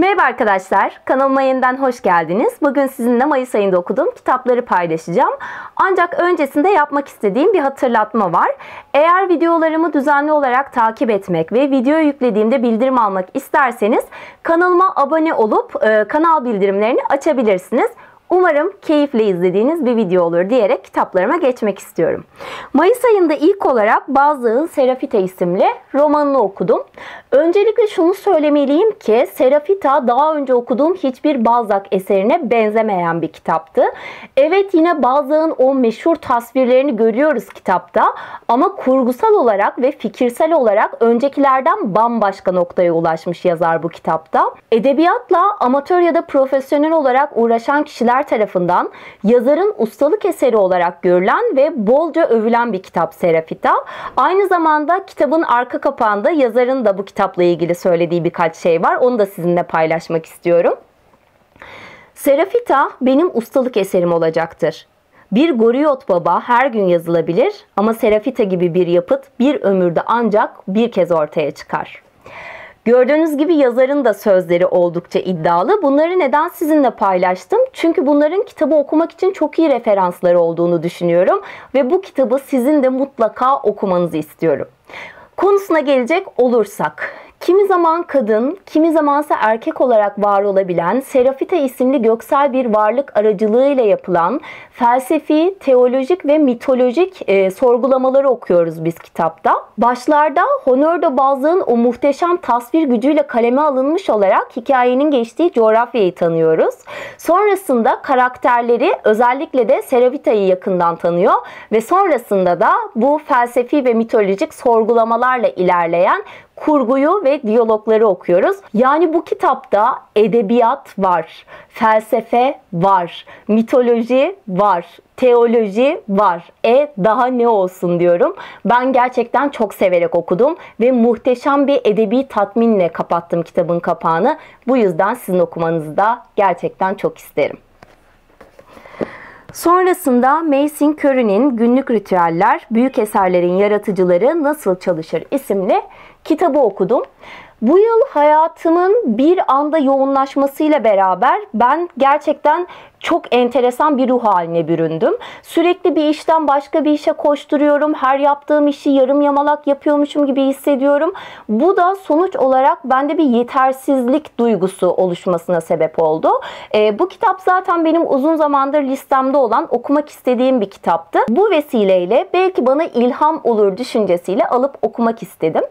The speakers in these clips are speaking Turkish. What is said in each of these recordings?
Merhaba arkadaşlar, kanalıma yeniden hoş geldiniz. Bugün sizinle Mayıs ayında okuduğum kitapları paylaşacağım. Ancak öncesinde yapmak istediğim bir hatırlatma var. Eğer videolarımı düzenli olarak takip etmek ve video yüklediğimde bildirim almak isterseniz kanalıma abone olup e, kanal bildirimlerini açabilirsiniz. Umarım keyifle izlediğiniz bir video olur diyerek kitaplarıma geçmek istiyorum. Mayıs ayında ilk olarak Bazığın Serafita isimli romanını okudum. Öncelikle şunu söylemeliyim ki Serafita daha önce okuduğum hiçbir Balzac eserine benzemeyen bir kitaptı. Evet yine Balzac'ın o meşhur tasvirlerini görüyoruz kitapta ama kurgusal olarak ve fikirsel olarak öncekilerden bambaşka noktaya ulaşmış yazar bu kitapta. Edebiyatla amatör ya da profesyonel olarak uğraşan kişiler kişiler tarafından yazarın ustalık eseri olarak görülen ve bolca övülen bir kitap Serafita. Aynı zamanda kitabın arka kapağında yazarın da bu kitapla ilgili söylediği birkaç şey var. Onu da sizinle paylaşmak istiyorum. Serafita benim ustalık eserim olacaktır. Bir Goriyot Baba her gün yazılabilir ama Serafita gibi bir yapıt bir ömürde ancak bir kez ortaya çıkar.'' Gördüğünüz gibi yazarın da sözleri oldukça iddialı. Bunları neden sizinle paylaştım? Çünkü bunların kitabı okumak için çok iyi referansları olduğunu düşünüyorum ve bu kitabı sizin de mutlaka okumanızı istiyorum. Konusuna gelecek olursak, Kimi zaman kadın, kimi zamansa erkek olarak var olabilen Serafita isimli göksel bir varlık aracılığıyla yapılan felsefi, teolojik ve mitolojik e, sorgulamaları okuyoruz biz kitapta. Başlarda Honor de Balzac'ın o muhteşem tasvir gücüyle kaleme alınmış olarak hikayenin geçtiği coğrafyayı tanıyoruz. Sonrasında karakterleri özellikle de Serafita'yı yakından tanıyor ve sonrasında da bu felsefi ve mitolojik sorgulamalarla ilerleyen kurguyu ve diyalogları okuyoruz. Yani bu kitapta edebiyat var, felsefe var, mitoloji var, teoloji var. E daha ne olsun diyorum. Ben gerçekten çok severek okudum ve muhteşem bir edebi tatminle kapattım kitabın kapağını. Bu yüzden sizin okumanızı da gerçekten çok isterim. Sonrasında Mason Curry'nin Günlük Ritüeller, Büyük Eserlerin Yaratıcıları Nasıl Çalışır isimli kitabı okudum. Bu yıl hayatımın bir anda yoğunlaşmasıyla beraber ben gerçekten çok enteresan bir ruh haline büründüm. Sürekli bir işten başka bir işe koşturuyorum. Her yaptığım işi yarım yamalak yapıyormuşum gibi hissediyorum. Bu da sonuç olarak bende bir yetersizlik duygusu oluşmasına sebep oldu. E, bu kitap zaten benim uzun zamandır listemde olan okumak istediğim bir kitaptı. Bu vesileyle belki bana ilham olur düşüncesiyle alıp okumak istedim.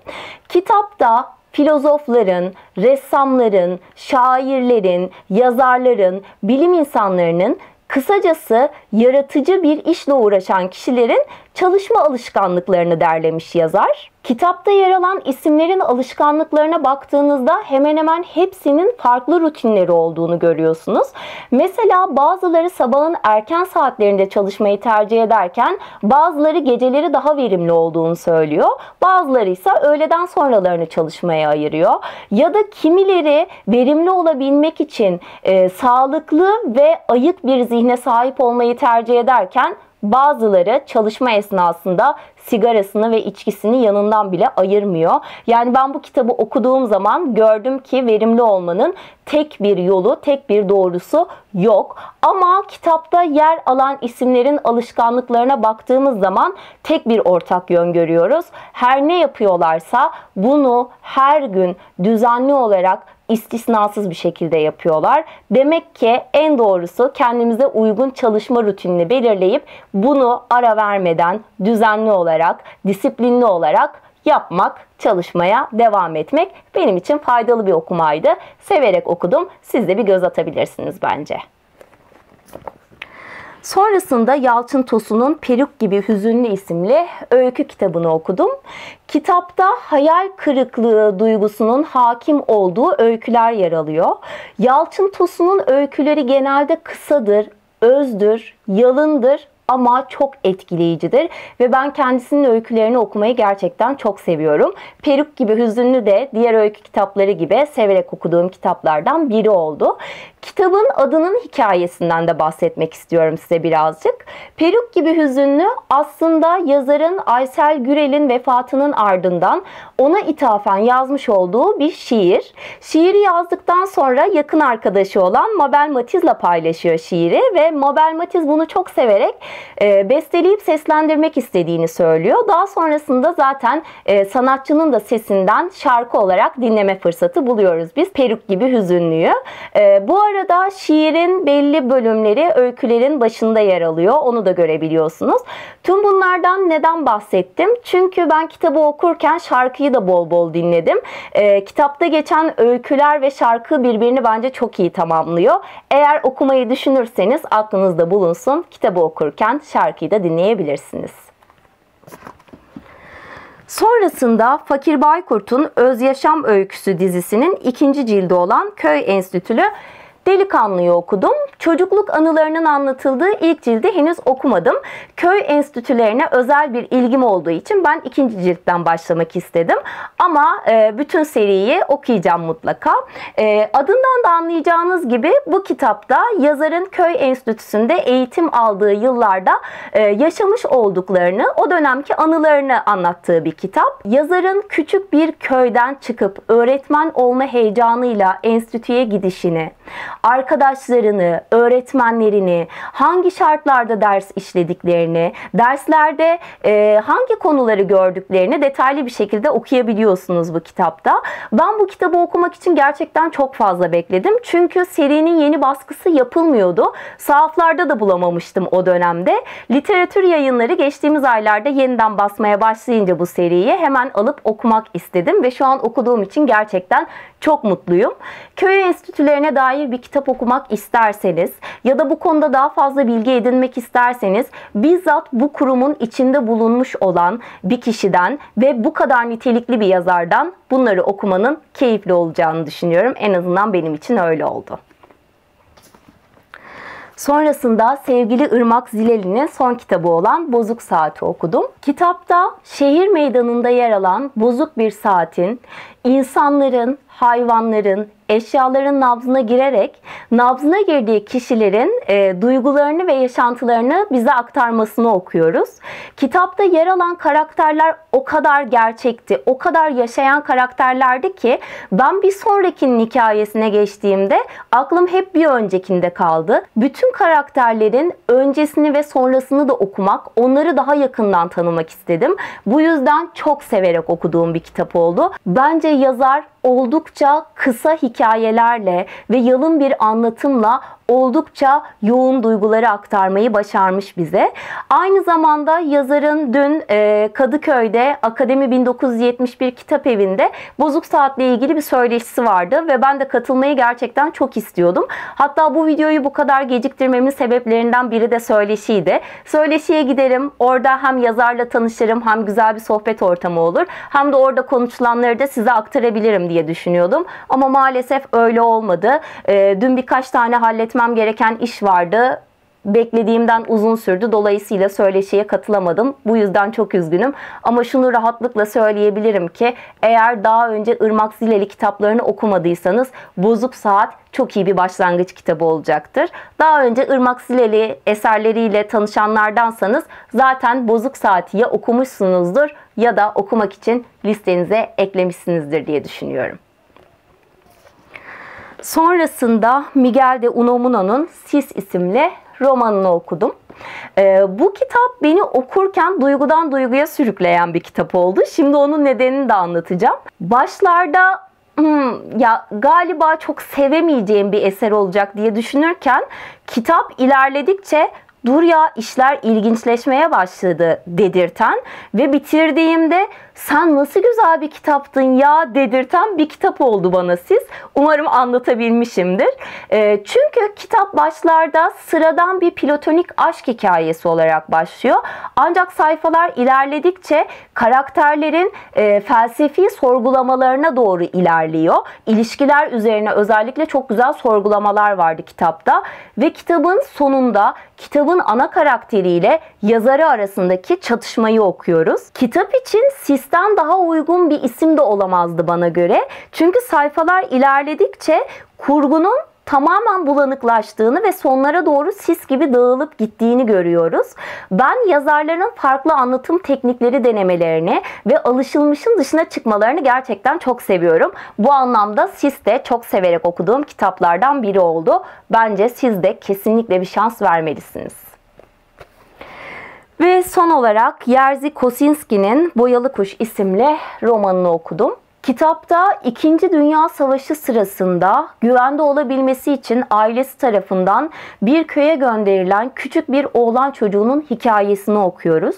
Kitapta filozofların, ressamların, şairlerin, yazarların, bilim insanlarının kısacası yaratıcı bir işle uğraşan kişilerin çalışma alışkanlıklarını derlemiş yazar. Kitapta yer alan isimlerin alışkanlıklarına baktığınızda hemen hemen hepsinin farklı rutinleri olduğunu görüyorsunuz. Mesela bazıları sabahın erken saatlerinde çalışmayı tercih ederken bazıları geceleri daha verimli olduğunu söylüyor. Bazıları ise öğleden sonralarını çalışmaya ayırıyor. Ya da kimileri verimli olabilmek için e, sağlıklı ve ayık bir zihne sahip olmayı tercih ederken Bazıları çalışma esnasında sigarasını ve içkisini yanından bile ayırmıyor. Yani ben bu kitabı okuduğum zaman gördüm ki verimli olmanın tek bir yolu, tek bir doğrusu yok. Ama kitapta yer alan isimlerin alışkanlıklarına baktığımız zaman tek bir ortak yön görüyoruz. Her ne yapıyorlarsa bunu her gün düzenli olarak istisnasız bir şekilde yapıyorlar. Demek ki en doğrusu kendimize uygun çalışma rutinini belirleyip bunu ara vermeden düzenli olarak, disiplinli olarak yapmak, çalışmaya devam etmek benim için faydalı bir okumaydı. Severek okudum. Siz de bir göz atabilirsiniz bence. Sonrasında Yalçın Tosun'un Peruk gibi Hüzünlü isimli öykü kitabını okudum. Kitapta hayal kırıklığı duygusunun hakim olduğu öyküler yer alıyor. Yalçın Tosun'un öyküleri genelde kısadır, özdür, yalındır ama çok etkileyicidir ve ben kendisinin öykülerini okumayı gerçekten çok seviyorum. Peruk gibi hüzünlü de diğer öykü kitapları gibi severek okuduğum kitaplardan biri oldu. Kitabın adının hikayesinden de bahsetmek istiyorum size birazcık. Peruk gibi hüzünlü aslında yazarın Aysel Gürel'in vefatının ardından ona ithafen yazmış olduğu bir şiir. Şiiri yazdıktan sonra yakın arkadaşı olan Mabel Matiz'le paylaşıyor şiiri ve Mabel Matiz bunu çok severek e, besteleyip seslendirmek istediğini söylüyor. Daha sonrasında zaten e, sanatçının da sesinden şarkı olarak dinleme fırsatı buluyoruz biz. Peruk gibi hüzünlüyü. E, bu arada şiirin belli bölümleri öykülerin başında yer alıyor. Onu da görebiliyorsunuz. Tüm bunlardan neden bahsettim? Çünkü ben kitabı okurken şarkıyı da bol bol dinledim. E, kitapta geçen öyküler ve şarkı birbirini bence çok iyi tamamlıyor. Eğer okumayı düşünürseniz aklınızda bulunsun. Kitabı okurken şarkıyı da dinleyebilirsiniz. Sonrasında Fakir Baykurt'un Öz Yaşam Öyküsü dizisinin ikinci cildi olan Köy Enstitülü Delikanlıyı okudum. Çocukluk anılarının anlatıldığı ilk cildi henüz okumadım. Köy enstitülerine özel bir ilgim olduğu için ben ikinci ciltten başlamak istedim. Ama e, bütün seriyi okuyacağım mutlaka. E, adından da anlayacağınız gibi bu kitapta yazarın köy enstitüsünde eğitim aldığı yıllarda e, yaşamış olduklarını, o dönemki anılarını anlattığı bir kitap. Yazarın küçük bir köyden çıkıp öğretmen olma heyecanıyla enstitüye gidişini, arkadaşlarını, öğretmenlerini, hangi şartlarda ders işlediklerini, derslerde e, hangi konuları gördüklerini detaylı bir şekilde okuyabiliyorsunuz bu kitapta. Ben bu kitabı okumak için gerçekten çok fazla bekledim. Çünkü serinin yeni baskısı yapılmıyordu. Sahaflarda da bulamamıştım o dönemde. Literatür yayınları geçtiğimiz aylarda yeniden basmaya başlayınca bu seriyi hemen alıp okumak istedim ve şu an okuduğum için gerçekten çok mutluyum. Köy enstitülerine dair bir kitap okumak isterseniz ya da bu konuda daha fazla bilgi edinmek isterseniz bizzat bu kurumun içinde bulunmuş olan bir kişiden ve bu kadar nitelikli bir yazardan bunları okumanın keyifli olacağını düşünüyorum. En azından benim için öyle oldu. Sonrasında sevgili Irmak Zileli'nin son kitabı olan Bozuk Saati okudum. Kitapta şehir meydanında yer alan bozuk bir saatin insanların, hayvanların, eşyaların nabzına girerek nabzına girdiği kişilerin e, duygularını ve yaşantılarını bize aktarmasını okuyoruz. Kitapta yer alan karakterler o kadar gerçekti, o kadar yaşayan karakterlerdi ki ben bir sonrakinin hikayesine geçtiğimde aklım hep bir öncekinde kaldı. Bütün karakterlerin öncesini ve sonrasını da okumak, onları daha yakından tanımak istedim. Bu yüzden çok severek okuduğum bir kitap oldu. Bence yazar oldukça kısa hikayelerle ve yalın bir anlatımla oldukça yoğun duyguları aktarmayı başarmış bize. Aynı zamanda yazarın dün e, Kadıköy'de Akademi 1971 Kitap Evi'nde Bozuk Saat'le ilgili bir söyleşisi vardı ve ben de katılmayı gerçekten çok istiyordum. Hatta bu videoyu bu kadar geciktirmemin sebeplerinden biri de söyleşiydi. Söyleşiye giderim, orada hem yazarla tanışırım hem güzel bir sohbet ortamı olur hem de orada konuşulanları da size aktarabilirim diye düşünüyordum. Ama maalesef öyle olmadı. E, dün birkaç tane halletme halletmem gereken iş vardı. Beklediğimden uzun sürdü. Dolayısıyla söyleşiye katılamadım. Bu yüzden çok üzgünüm. Ama şunu rahatlıkla söyleyebilirim ki eğer daha önce Irmak Zileli kitaplarını okumadıysanız Bozuk Saat çok iyi bir başlangıç kitabı olacaktır. Daha önce Irmak Zileli eserleriyle tanışanlardansanız zaten Bozuk Saat'i ya okumuşsunuzdur ya da okumak için listenize eklemişsinizdir diye düşünüyorum. Sonrasında Miguel de Unamuna'nın Sis isimli romanını okudum. Ee, bu kitap beni okurken duygudan duyguya sürükleyen bir kitap oldu. Şimdi onun nedenini de anlatacağım. Başlarda hmm, ya galiba çok sevemeyeceğim bir eser olacak diye düşünürken kitap ilerledikçe dur ya işler ilginçleşmeye başladı dedirten ve bitirdiğimde sen nasıl güzel bir kitaptın ya dedirten bir kitap oldu bana siz. Umarım anlatabilmişimdir. E, çünkü kitap başlarda sıradan bir platonik aşk hikayesi olarak başlıyor. Ancak sayfalar ilerledikçe karakterlerin e, felsefi sorgulamalarına doğru ilerliyor. İlişkiler üzerine özellikle çok güzel sorgulamalar vardı kitapta. Ve kitabın sonunda kitabın ana karakteriyle yazarı arasındaki çatışmayı okuyoruz. Kitap için sistem Sis'ten daha uygun bir isim de olamazdı bana göre. Çünkü sayfalar ilerledikçe kurgunun tamamen bulanıklaştığını ve sonlara doğru sis gibi dağılıp gittiğini görüyoruz. Ben yazarların farklı anlatım teknikleri denemelerini ve alışılmışın dışına çıkmalarını gerçekten çok seviyorum. Bu anlamda Sis de çok severek okuduğum kitaplardan biri oldu. Bence siz de kesinlikle bir şans vermelisiniz. Ve son olarak Jerzy Kosinski'nin Boyalı Kuş isimli romanını okudum. Kitapta 2. Dünya Savaşı sırasında güvende olabilmesi için ailesi tarafından bir köye gönderilen küçük bir oğlan çocuğunun hikayesini okuyoruz.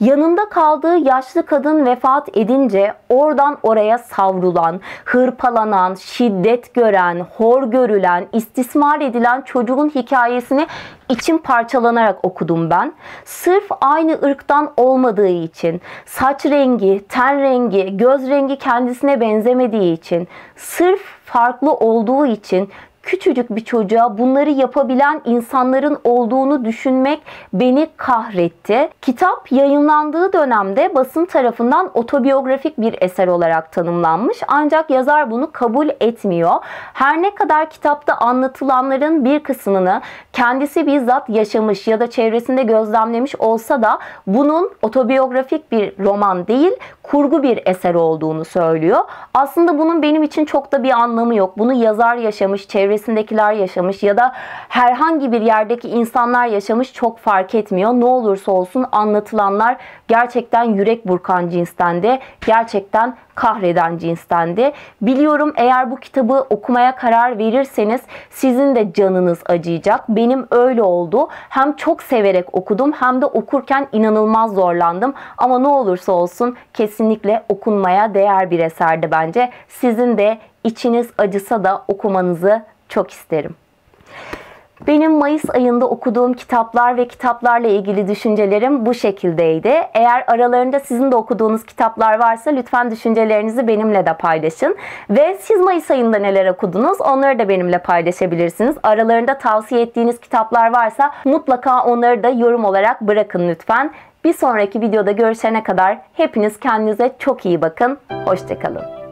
Yanında kaldığı yaşlı kadın vefat edince oradan oraya savrulan, hırpalanan, şiddet gören, hor görülen, istismar edilen çocuğun hikayesini içim parçalanarak okudum ben. Sırf aynı ırktan olmadığı için, saç rengi, ten rengi, göz rengi kendisine benzemediği için, sırf farklı olduğu için küçücük bir çocuğa bunları yapabilen insanların olduğunu düşünmek beni kahretti. Kitap yayınlandığı dönemde basın tarafından otobiyografik bir eser olarak tanımlanmış. Ancak yazar bunu kabul etmiyor. Her ne kadar kitapta anlatılanların bir kısmını kendisi bizzat yaşamış ya da çevresinde gözlemlemiş olsa da bunun otobiyografik bir roman değil, kurgu bir eser olduğunu söylüyor. Aslında bunun benim için çok da bir anlamı yok. Bunu yazar yaşamış, çevresindekiler yaşamış ya da herhangi bir yerdeki insanlar yaşamış çok fark etmiyor. Ne olursa olsun anlatılanlar gerçekten yürek burkan cinstendi. Gerçekten kahreden cinstendi. Biliyorum eğer bu kitabı okumaya karar verirseniz sizin de canınız acıyacak. Benim öyle oldu. Hem çok severek okudum hem de okurken inanılmaz zorlandım. Ama ne olursa olsun kesinlikle okunmaya değer bir eserdi bence. Sizin de içiniz acısa da okumanızı çok isterim. Benim Mayıs ayında okuduğum kitaplar ve kitaplarla ilgili düşüncelerim bu şekildeydi. Eğer aralarında sizin de okuduğunuz kitaplar varsa lütfen düşüncelerinizi benimle de paylaşın. Ve siz Mayıs ayında neler okudunuz onları da benimle paylaşabilirsiniz. Aralarında tavsiye ettiğiniz kitaplar varsa mutlaka onları da yorum olarak bırakın lütfen. Bir sonraki videoda görüşene kadar hepiniz kendinize çok iyi bakın. Hoşçakalın.